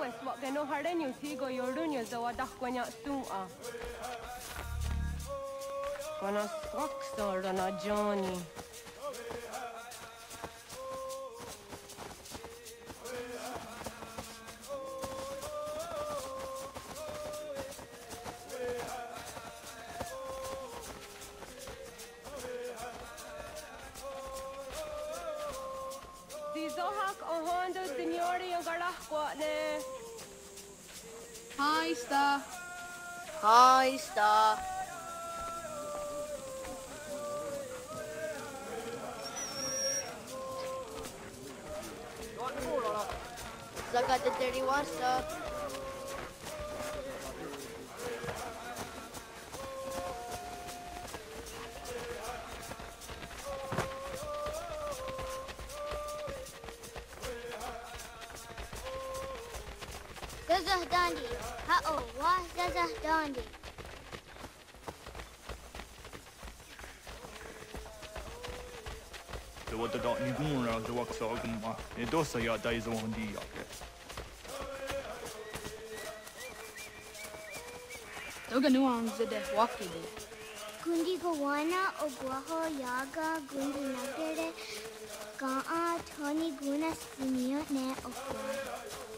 wes wak keno haren yu si go yorun yu zawa dah kwanya tung a. Kona Fox or Donna Johnny. Hi, Star. Hi, Star. Look at the dirty water. Wazah Dandi. Ha'o Wazah Dandi. Det var da ni gumra det var så gumma. Det då så jag dig så hon dig jag. Doga nu on zede waki de. Gundi gowana ogwaho yaga gundi nagere kaa thoni guna siniyo ne ogwa.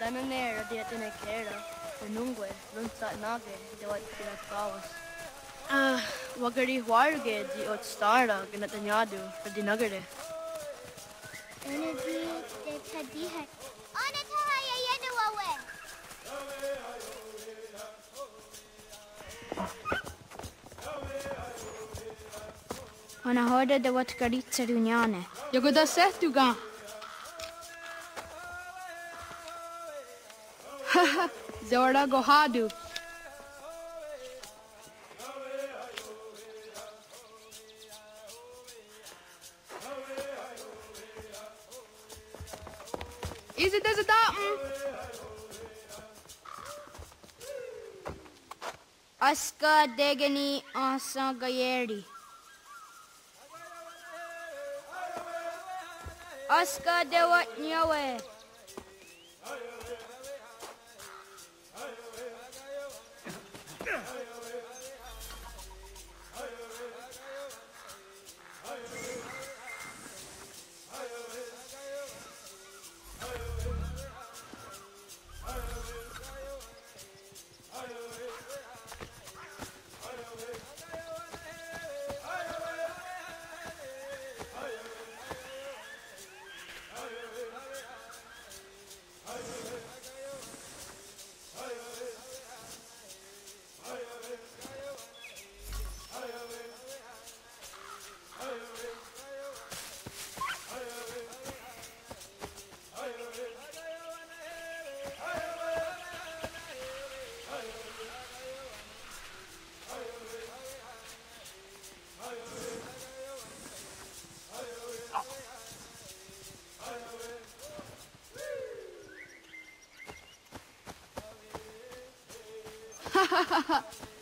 Dananera de Atenequera, Renungue, Lunsatnage, de Watpilatawas. Ah, Wagari Huarge de Otstara, Ganatanyadu, Radinagare. Energy de Tadiha. Onatawa Yayenuawe. Ona horda de Watkaritsa Dunyane. Yogoda Seth Dugan. Zora Gohadu. Is it as a datum? Aska degani asa gayeri. Aska dewat nyawe. Yeah.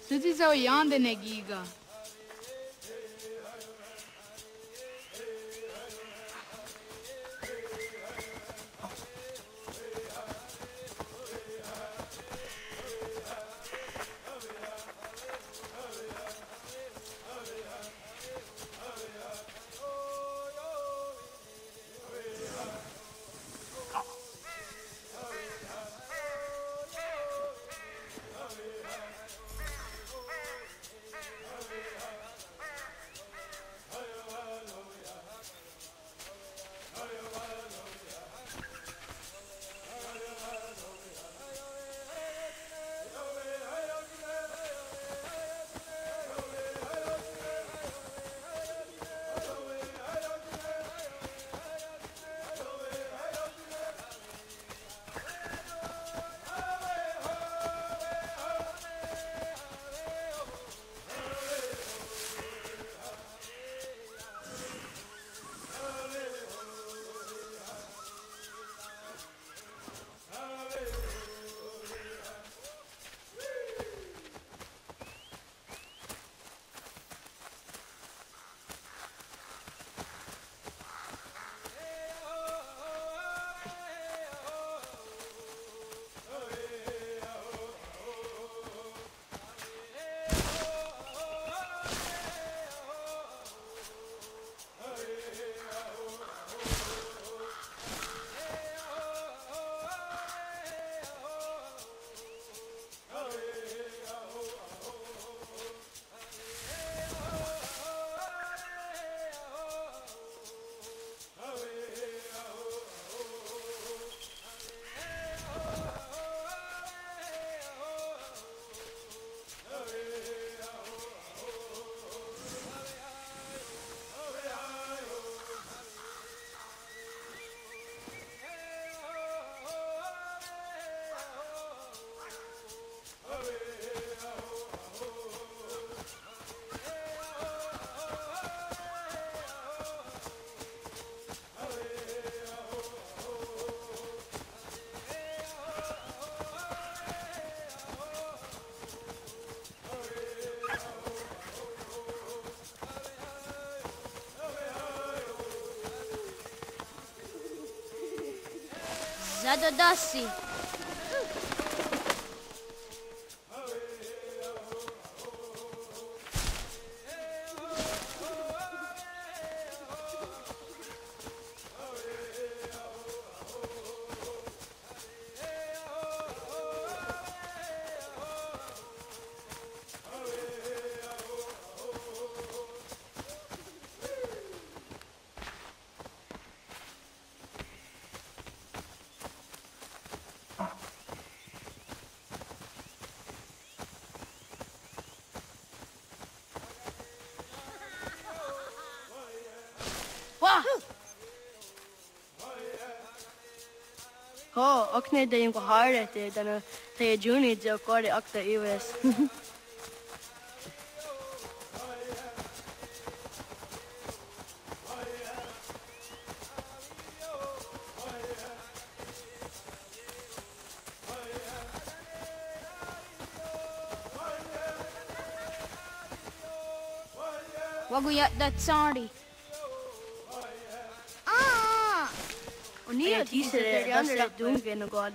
Sizi zao yande negiga. Nada dá sim. okne de jim goharete, da no te je that sorry. Og 29 er det, der er dumme, vi er godt.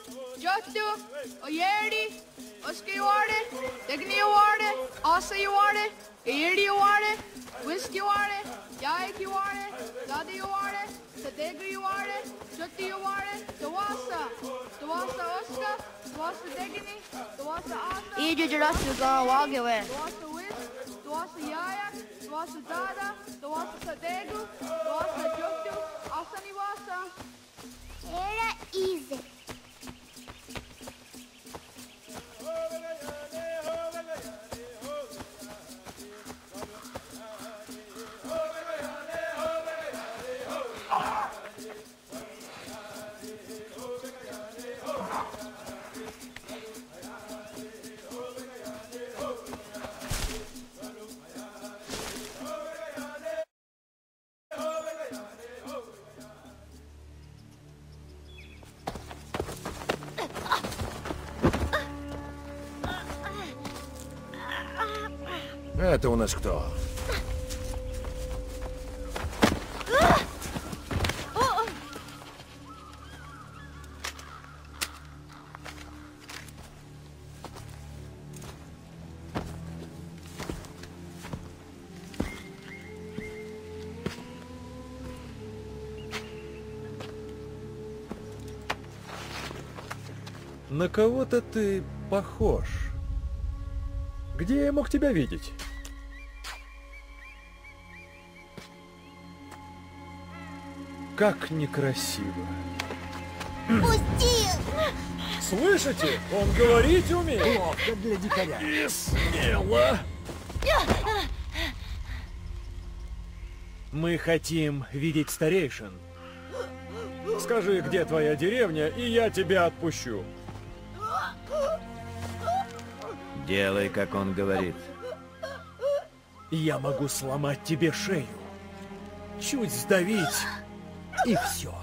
Götu, Oyerdi, Oskiware, Yaiki Osiware, Dadi Whiskiware, Sadegri Dadiware, Sadegriware, Chutiware, Tawasa, Tawasa Oska, Dawasa Digni, Dawasa Asa, Ejijarasu Gawagewe, Tawasa Wis, Tawasa Yaya, Tawasa Dada, Tawasa Sadegu, Dawasa Jotu, Asaniwasa. Era easy. Yeah, yeah, yeah. Это у нас кто? На кого-то ты похож. Где я мог тебя видеть? Как некрасиво. Пусти! Слышите? Он говорить умеет. Ловко для дикаря. И смело. Мы хотим видеть старейшин. Скажи, где твоя деревня, и я тебя отпущу. Делай, как он говорит. Я могу сломать тебе шею. Чуть сдавить, и все.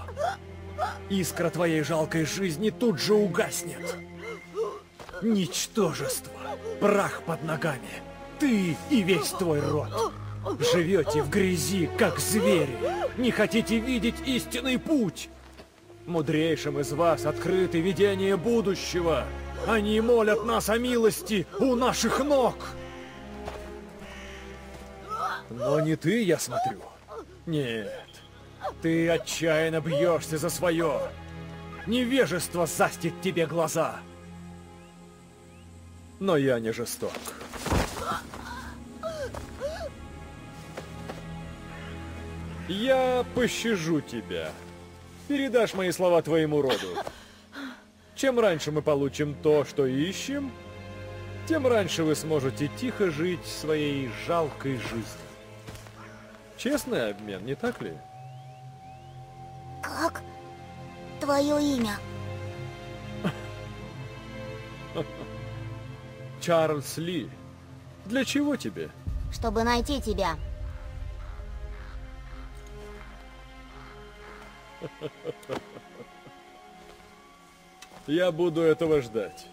Искра твоей жалкой жизни тут же угаснет. Ничтожество, прах под ногами. Ты и весь твой род. Живете в грязи, как звери. Не хотите видеть истинный путь. Мудрейшим из вас открыты видения будущего. Они молят нас о милости у наших ног. Но не ты, я смотрю. Нет. Ты отчаянно бьешься за свое. Невежество застит тебе глаза. Но я не жесток. Я пощажу тебя. Передашь мои слова твоему роду. Чем раньше мы получим то, что ищем, тем раньше вы сможете тихо жить своей жалкой жизнью. Честный обмен, не так ли? Твое имя? Чарльз Ли. Для чего тебе? Чтобы найти тебя. Я буду этого ждать.